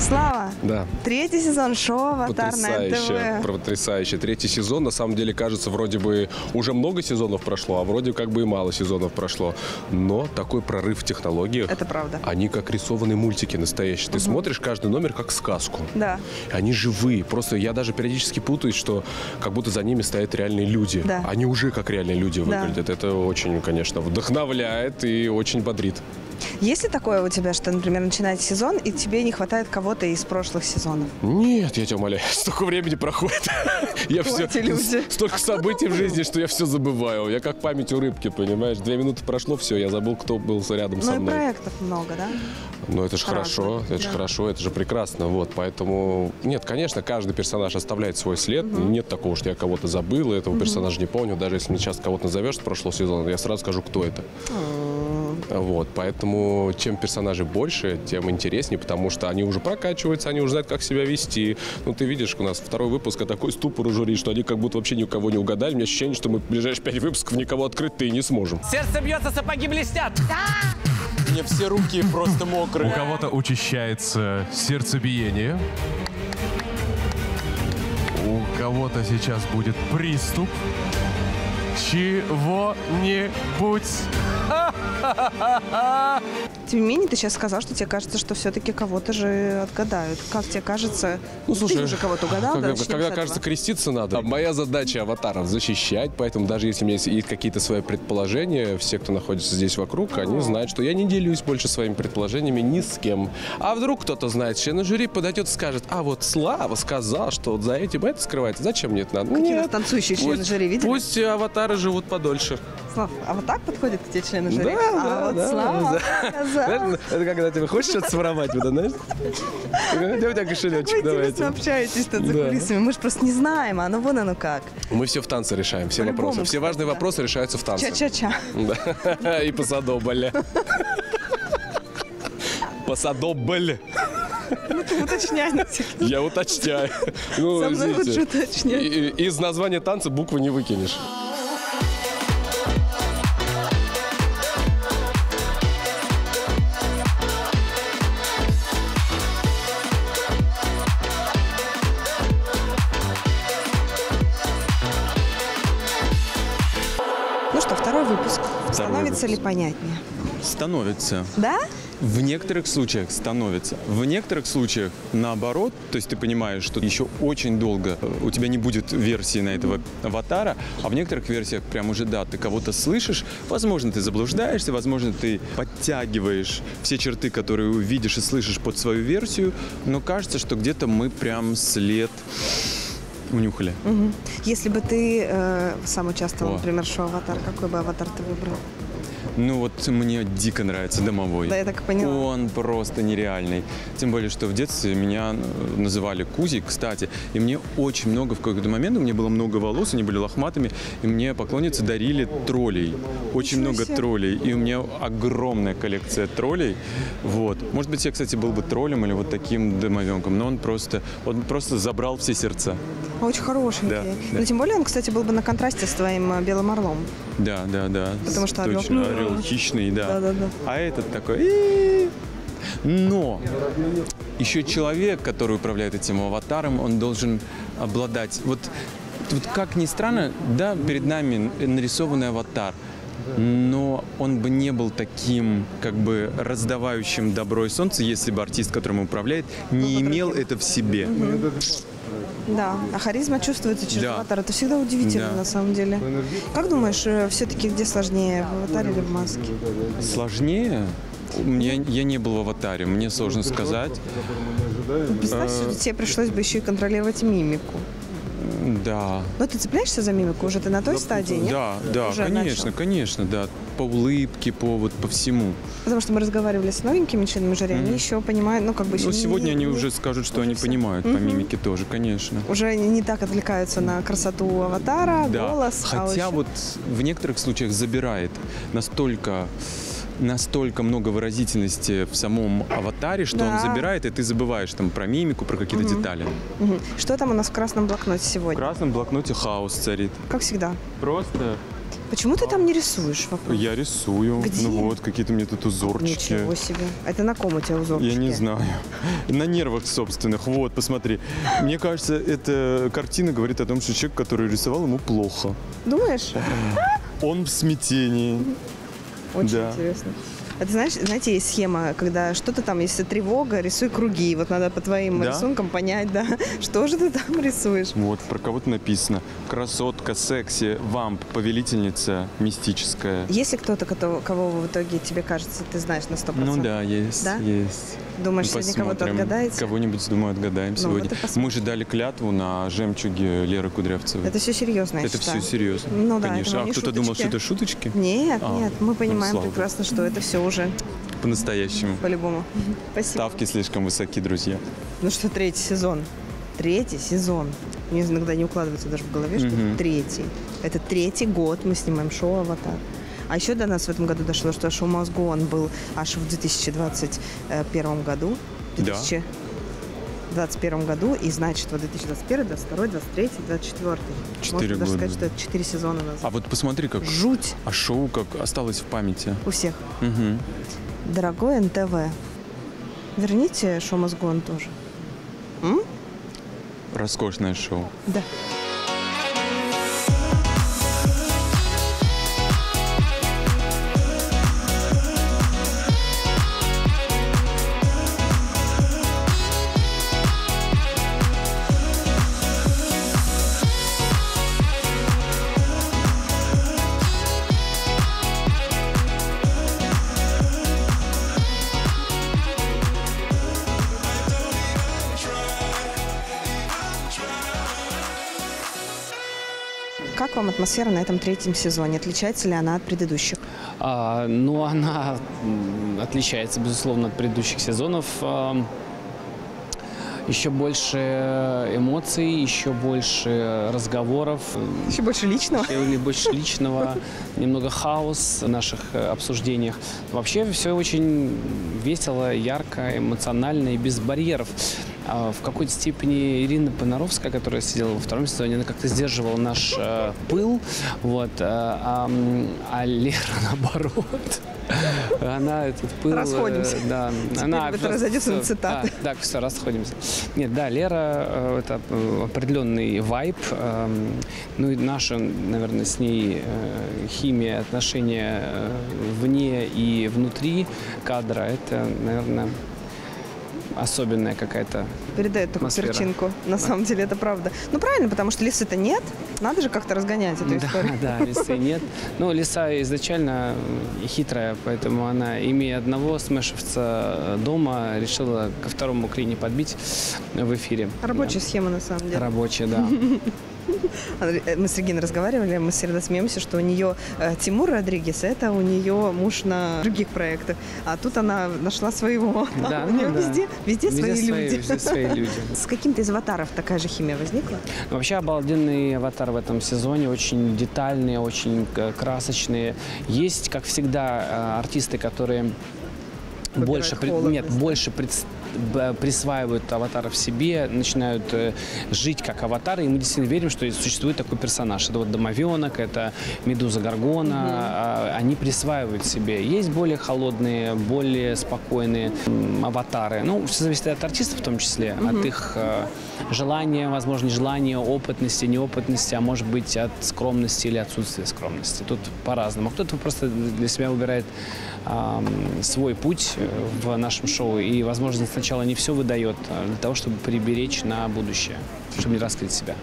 Слава, Да. третий сезон шоу «Аватар» на Потрясающе, НТВ. потрясающе. Третий сезон, на самом деле, кажется, вроде бы уже много сезонов прошло, а вроде как бы и мало сезонов прошло. Но такой прорыв в технологиях. Это правда. Они как рисованные мультики настоящие. Ты смотришь каждый номер как сказку. Да. Они живые. Просто я даже периодически путаюсь, что как будто за ними стоят реальные люди. Да. Они уже как реальные люди Да. выглядят. Это очень, конечно, вдохновляет и очень бодрит. Есть ли такое у тебя, что, например, начинается сезон, и тебе не хватает кого-то из прошлых сезонов? Нет, я тебя умоляю, столько времени проходит. Я все, столько А событий в жизни, что я все забываю. Я как память у рыбки, понимаешь? Две минуты прошло, все, я забыл, кто был рядом со Ну и мной. проектов много, да? Ну это же хорошо, это же хорошо, это же прекрасно. Вот, поэтому нет, конечно, каждый персонаж оставляет свой след. Нет такого, что я кого-то забыл, и этого персонажа не помню. Даже если мне сейчас кого-то назовешь с прошлого сезона, я сразу скажу, кто это. Вот, поэтому чем персонажей больше, тем интереснее, потому что они уже прокачиваются, они уже знают, как себя вести. Ну, ты видишь, у нас второй выпуск, а такой ступор у жюри, что они как будто вообще никого не угадали. У меня ощущение, что мы в ближайшие пять выпусков никого открыть-то и не сможем. Сердце бьется, сапоги блестят. У меня все руки просто У мокрые. кого-то учащается сердцебиение. У кого-то сейчас будет приступ чего-нибудь. Тем не менее, ты сейчас сказал, что тебе кажется, что все-таки кого-то же отгадают. Как тебе кажется? Ну, слушай, ты уже кого-то угадал, когда, да? Когда с кажется, креститься надо. Моя задача аватаров защищать, поэтому даже если у меня есть, есть какие-то свои предположения, все, кто находится здесь вокруг, они знают, что я не делюсь больше своими предположениями ни с кем. А вдруг кто-то знает, член жюри подойдет и скажет, а вот Слава сказал, что вот за этим это скрывается. Зачем мне это надо? Какие Нет. танцующие члены Пусть- жюри, видели? Пусть аватары живут подольше. Слав, а вот так подходят к тебе члены жюри? Да, а да, вот да, Слава да. сказал. Это когда тебе хочешь что-то своровать, вот, знаешь? Где у тебя кошелечек? Вы Давайте. общаетесь тут за Да. кулисами. Мы же просто не знаем, а ну вон оно как. Мы все в танце решаем, все вопросы. Все важные да. вопросы решаются в танце. Ча-ча-ча. Да. И посадобль. Посадобль. Уточняйте. Я уточняю. Ну, Со мной извините. лучше уточнять. Из названия танца буквы не выкинешь. Ну что, второй выпуск. Становится выпуск. ли понятнее? Становится. Да? В некоторых случаях становится. В некоторых случаях наоборот. То есть ты понимаешь, что еще очень долго э, у тебя не будет версии на этого аватара, а в некоторых версиях прям уже да, ты кого-то слышишь, возможно, ты заблуждаешься, возможно, ты подтягиваешь все черты, которые увидишь и слышишь под свою версию, но кажется, что где-то мы прям след унюхали. Если бы ты э, сам участвовал, О. например, в шоу «Аватар», какой бы аватар ты выбрал? Ну вот мне дико нравится домовой. Да, я так и поняла. Он просто нереальный. Тем более, что в детстве меня э, называли Кузей, кстати. И мне очень много, в какой-то момент у меня было много волос, они были лохматыми. И мне поклонницы дарили троллей. Очень Ничего много себе. троллей. И у меня огромная коллекция троллей. Вот. Может быть, я, кстати, был бы троллем или вот таким домовенком. Но он просто, он просто забрал все сердца. Очень хорошенький. Да, Но да. тем более он, кстати, был бы на контрасте с твоим э, белым орлом. Да, да, да. Потому что Точно, орел хищный, да. Да-да-да. А этот такой... Но еще человек, который управляет этим аватаром, он должен обладать... Вот, вот как ни странно, да, перед нами нарисованный аватар, но он бы не был таким, как бы, раздавающим добро и солнце, если бы артист, которым управляет, не имел это в себе. Да, а харизма чувствуется через Да. аватар. Это всегда удивительно, Да. на самом деле. Как думаешь, все-таки где сложнее, в аватаре или в маске? Сложнее? Я, я не был в аватаре, мне сложно сказать. Представь, Э. что тебе пришлось бы еще и контролировать мимику. Да. Но ты цепляешься за мимику? Уже ты на той стадии, нет? Да, да, Уже конечно, начал. конечно, да. По улыбке, по вот по всему. Потому что мы разговаривали с новенькими членами жюри, они еще понимают, ну, как бы еще Но не- сегодня они не- уже скажут, что они всё. понимают по Мгм. мимике тоже, конечно. Уже не так отвлекаются на красоту аватара, Да. голос. а Хотя еще- вот в некоторых случаях забирает настолько настолько много выразительности в самом аватаре, что Да. он забирает, и ты забываешь там про мимику, про какие-то детали. Мгм. Что там у нас в красном блокноте В сегодня? красном блокноте хаос царит. Как всегда. Просто Почему ты там не рисуешь? Вопрос. Я рисую. Где? Ну вот, какие-то меня тут узорчики. Ничего себе. Это на ком у тебя узорчики? Я не знаю. На нервах собственных. Вот, посмотри. Мне кажется, эта картина говорит о том, что человек, который рисовал, ему плохо. Думаешь? Он в смятении. Очень Да. интересно. Это знаешь, знаете, есть схема, когда что-то там, если тревога, рисуй круги. Вот надо по твоим Да? рисункам понять, да, что же ты там рисуешь. Вот, про кого-то написано. Красотка, секси, вамп, повелительница, мистическая. Есть ли кто-то, кого, кого в итоге тебе кажется, ты знаешь на 100%? Ну да, есть, Да? есть. Думаешь, Ну, сегодня кого-то отгадаете? Кого-нибудь, думаю, отгадаем Ну, сегодня. вот. Мы же дали клятву на жемчуге Леры Кудрявцевой. Это все серьезно, я Это считаю. все серьезно. Ну да, Конечно. а кто-то думал, что это шуточки? Нет, А, нет, мы понимаем слава богу. прекрасно, что это все уже По-настоящему. по-любому. Спасибо. Ставки слишком высоки, друзья. Ну что, третий сезон. Третий сезон. Мне иногда не укладывается даже в голове, что это третий. Это третий год мы снимаем шоу «Аватар». А еще до нас в этом году дошло, что шоу «Мозгу» он был аж в 2021 году. В Да. 2021 году. И значит, вот 2021, 22, 23, 24. Четыре года. сказать, что это 4 сезона назад. А вот посмотри, как Жуть а шоу как осталось в памяти. у всех. Мгм. Дорогой НТВ, верните шоу «Мозгу» он тоже. М? Роскошное шоу. Да. Как вам атмосфера на этом третьем сезоне? Отличается ли она от предыдущих? А, ну, она отличается, безусловно, от предыдущих сезонов. Еще больше эмоций, еще больше разговоров, Еще больше личного. или больше личного, немного хаос в наших э, обсуждениях. Вообще все очень весело, ярко, эмоционально и без барьеров. А В какой-то степени Ирина Понаровская, которая сидела во втором сезоне, она как-то сдерживала наш э, пыл, вот, э, а, а Лера наоборот. Она этот пыл... э, Расходимся. Да, Теперь она это разойдется на цитаты. да, Так, все, расходимся. Нет, да, Лера э, это э, определенный вайб. Ну и наша, наверное, с ней химия, отношения вне и внутри кадра, это, наверное, особенная какая-то. Передает такую Атмосфера. картинку. На самом деле это правда. Ну правильно, потому что лисы-то нет. Надо же как-то разгонять эту историю. Да, да, лисы нет. Ну, лиса изначально хитрая, поэтому она, имея одного смешивца дома, решила ко второму Крине подбить в эфире. Рабочая схема на самом Да. деле. Рабочая, да. Э, Мы с Региной разговаривали, мы всегда смеемся, что у нее э, Тимур Родригес, это у нее муж на других проектах. А тут она нашла своего. Да, у нее ну да. везде, везде, Везде свои свои, люди. везде свои люди. С каким-то из аватаров такая же химия возникла? Вообще обалденный аватар в этом сезоне, очень детальные, очень э, красочные. Есть, как всегда, артисты, которые больше, пред- нет, больше пред- б- присваивают аватара в себе, начинают э, жить как аватары, и мы действительно верим, что существует такой персонаж. Это вот Домовенок, это Медуза Гаргона, а, они присваивают себе. Есть более холодные, более спокойные аватары. Ну, все зависит от артистов в том числе, от их э, желания, возможно, нежелания, опытности, неопытности, а может быть от скромности или отсутствия скромности. Тут по-разному. А кто-то просто для себя выбирает ам, свой путь э, в нашем шоу и, возможно, сначала не все выдает а для того, чтобы приберечь на будущее, чтобы не раскрыть себя.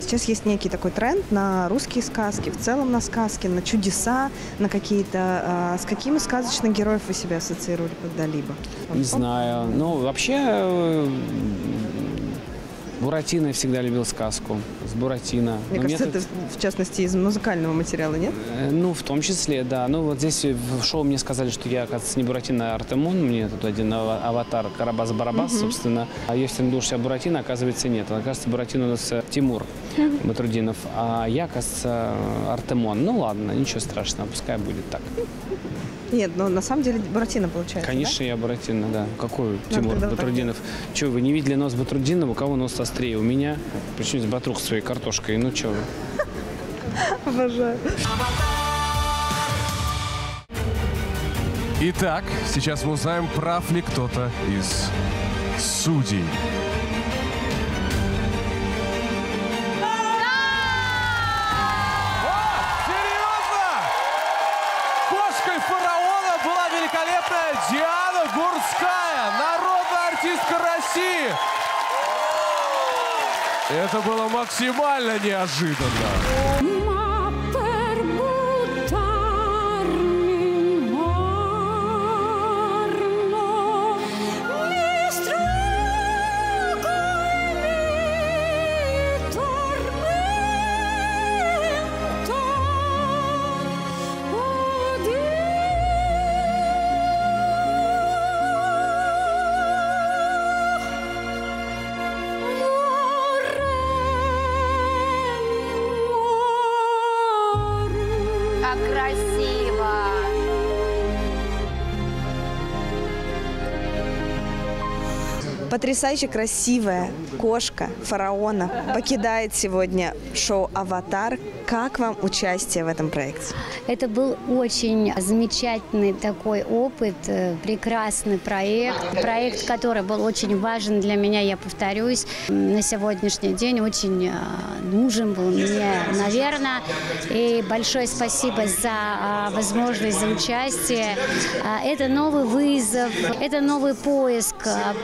Сейчас есть некий такой тренд на русские сказки, в целом на сказки, на чудеса, на какие-то... а, с какими сказочных героев вы себя ассоциировали когда-либо? Не знаю. Ну, вообще, э, Буратино я всегда любил сказку. С Буратино. Мне Но кажется, это тут- в частности из музыкального материала, нет? Э, Ну, в том числе, да. Ну, вот здесь в шоу мне сказали, что я, оказывается, не Буратино, а Артемон. Мне тут один ава- аватар Карабас-Барабас, собственно. А всем думал, что я Буратино, оказывается, нет. Оказывается, Буратино у нас э, Тимур Батрудинов. А я, оказывается, Артемон. Ну, ладно, ничего страшного, пускай будет так. Нет, но на самом деле Буратино получается, Конечно, да? я Буратино, да. Какой Тимур Батрудинов? Чего вы не видели нос Батрудинова? У кого нос острее? У меня. Причем здесь Батрук своей картошкой. Ну чего? вы. Обожаю. Итак, сейчас мы узнаем, прав ли кто-то из судей. Гурская, народная артистка России. Это было максимально неожиданно. Потрясающе красивая кошка фараона покидает сегодня шоу «Аватар». Как вам участие в этом проекте? Это был очень замечательный такой опыт, э, прекрасный проект. Проект, который был очень важен для меня, я повторюсь, на сегодняшний день очень э, нужен был мне, наверное. И большое спасибо за а, возможность, за участие. Это новый вызов, это новый поиск. А,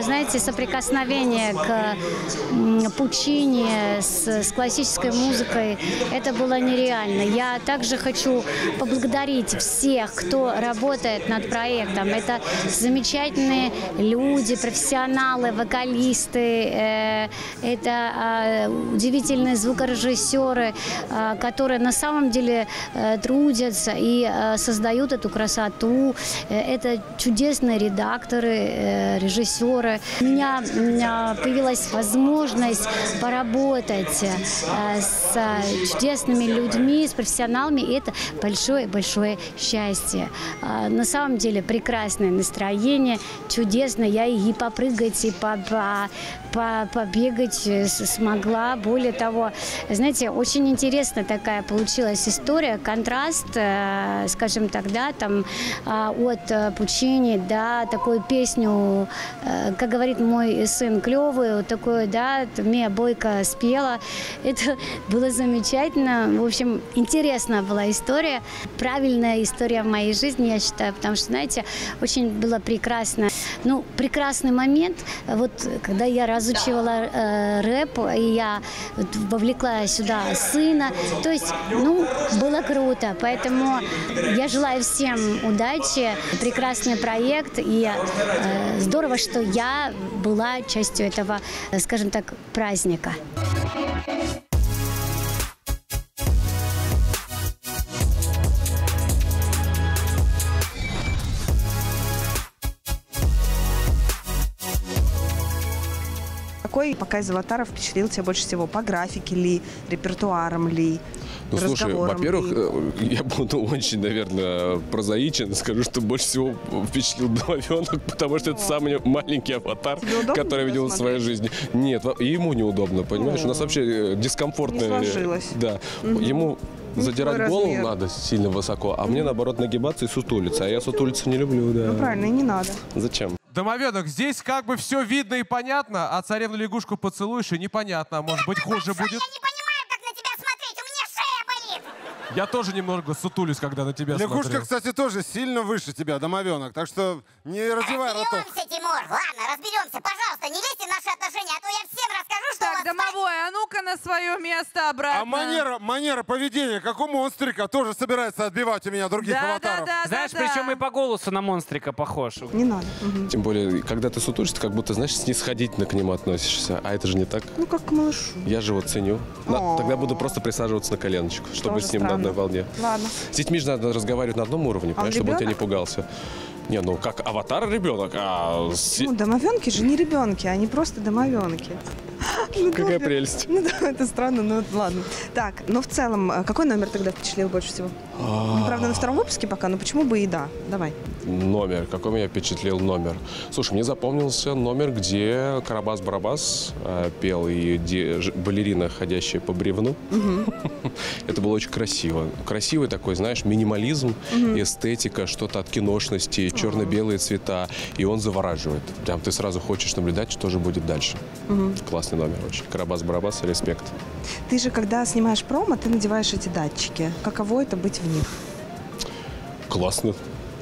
Знаете, соприкосновение к пучине с, с классической музыкой, это было нереально. Я также хочу поблагодарить всех, кто работает над проектом. Это замечательные люди, профессионалы, вокалисты, э, это э, удивительные звукорежиссеры, э, которые на самом деле э, трудятся и э, создают эту красоту. Э, это чудесные редакторы, э, режиссеры. Меня, у меня появилась возможность поработать э, с э, чудесными людьми, с профессионалами, и это большое-большое счастье. А, На самом деле прекрасное настроение, чудесно. Я и попрыгать, и по- по- по- побегать э, смогла. Более того, знаете, очень интересная такая получилась история, контраст, э, скажем так, да, там от э, Пучини, да, такую песню, э, как говорит мой сын, клевую, вот такую, да, Мия Бойко спела. Это было замечательно. В общем, интересная была история, правильная история в моей жизни, я считаю, потому что, знаете, очень было прекрасно. Ну, прекрасный момент, вот когда я разучивала э, рэп, и я вовлекла сюда сына, то есть, ну, было круто, поэтому я желаю всем удачи, прекрасный проект, и э, здорово, что я была частью этого, э, скажем так, праздника. Какой пока из аватаров впечатлил тебя больше всего? По графике ли, репертуаром ли, Ну, слушай, во-первых, э, я буду очень, наверное, прозаичен. Скажу, что больше всего впечатлил домовенок, потому что это самый маленький аватар, который я видел в своей жизни. Нет, и ему неудобно, понимаешь? У нас вообще э, дискомфортно. Не сложилось. Да. Ему Не задирать твой голову размер. надо сильно высоко, а мне, наоборот, нагибаться и сутулиться. А я сутулиться не люблю, да. Ну, правильно, и не надо. Зачем? Домовенок, здесь как бы все видно и понятно, а царевну лягушку поцелуешь и непонятно, а может быть хуже будет. Я не понимаю, как на тебя смотреть, у меня шея болит! Я тоже немного сутулюсь, когда на тебя Лягушка, смотрю. кстати, тоже сильно выше тебя, домовенок. Так что не раздевай роток. Разберемся, Тимур, ладно, разберемся. Пожалуйста, не лезьте в наши отношения, а то я всем Так, домовой, а ну-ка на свое место обратно. А манера, манера поведения, как у монстрика, тоже собирается отбивать у меня других да, аватаров. да, да, Знаешь, да, причем да. и по голосу на монстрика похож. Не надо. Мгм. Тем более, когда ты сутулишься, ты как будто, знаешь, снисходительно к нему относишься. А это же не так. Ну, как к малышу. Я же его ценю. На- тогда буду просто присаживаться на коленочку, чтобы Тоже с ним на странно. одной волне. Ладно. С детьми же надо разговаривать на одном уровне, понимаешь, чтобы он тебя не пугался. Не, ну как аватар ребенок, а Ну, домовенки же не ребенки, они просто домовенки. Какая прелесть. Ну да, это странно, но ладно. Так, ну в целом, э, какой номер тогда впечатлил больше всего? Ну, правда, на втором выпуске пока, но почему бы и да? Давай. Номер. Какой меня впечатлил номер? Слушай, мне запомнился номер, где Карабас-Барабас э, пел и где балерина, ходящая по бревну. Это было очень красиво. Красивый такой, знаешь, минимализм, эстетика, что-то от киношности, черно-белые цвета. И он завораживает. Прям ты сразу хочешь наблюдать, что же будет дальше. Классный номер очень. Карабас-Барабас, респект. Ты же, когда снимаешь промо, ты надеваешь эти датчики. Каково это быть в них? Классно.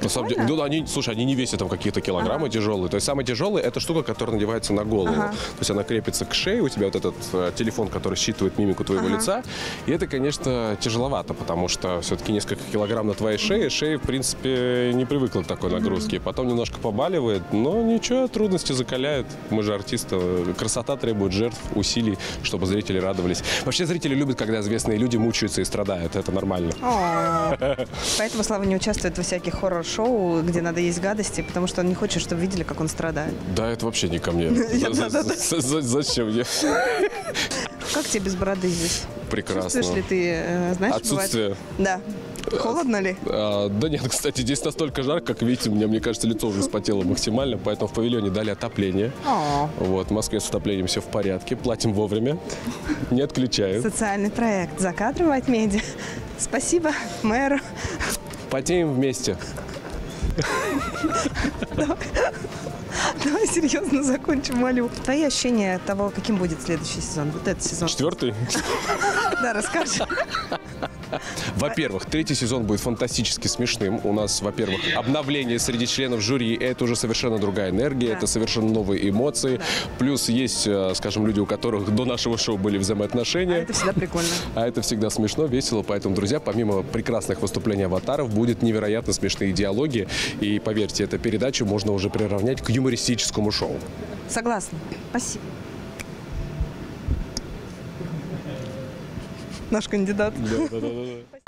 На самом деле, ну, они, слушай, они не весят там какие-то килограммы тяжелые. То есть самый тяжелый это штука, которая надевается на голову. Ага. То есть она крепится к шее, у тебя вот этот э, телефон, который считывает мимику твоего Ага. лица. И это, конечно, тяжеловато, потому что все-таки несколько килограмм на твоей шее. Шея, в принципе, не привыкла к такой нагрузке. Потом немножко побаливает, но ничего, трудности закаляют. Мы же артисты. Красота требует жертв, усилий, чтобы зрители радовались. Вообще зрители любят, когда известные люди мучаются и страдают. Это нормально. Поэтому Слава не участвует во всяких хоррор-шоу, где надо есть гадости, потому что он не хочет, чтобы видели, как он страдает. Да, это вообще не ко мне. Зачем я? Как тебе без бороды здесь? Прекрасно. Чувствуешь ли ты, э, знаешь, Отсутствие. Да. Холодно ли? А, да нет, кстати, здесь настолько жарко, как видите, у меня, мне кажется, лицо уже вспотело максимально, поэтому в павильоне дали отопление. О, Вот, в Москве с отоплением все в порядке, платим вовремя, не отключают. социальный проект «Закадровать медиа». Спасибо мэру. Потеем вместе. Давай серьезно закончим, молю. Твои ощущения того, каким будет следующий сезон? Вот этот сезон. Четвертый. Да, расскажи. Во-первых, третий сезон будет фантастически смешным. У нас, во-первых, обновление среди членов жюри. Это уже совершенно другая энергия, Да. это совершенно новые эмоции. Плюс есть, э, скажем, люди, у которых до нашего шоу были взаимоотношения. Это всегда прикольно. А это всегда смешно, весело. Поэтому, друзья, помимо прекрасных выступлений аватаров, будет невероятно смешные диалоги. И поверьте, эту передачу можно уже приравнять к юмористическому шоу. Согласна. Спасибо. Наш кандидат. Да, да, да, да.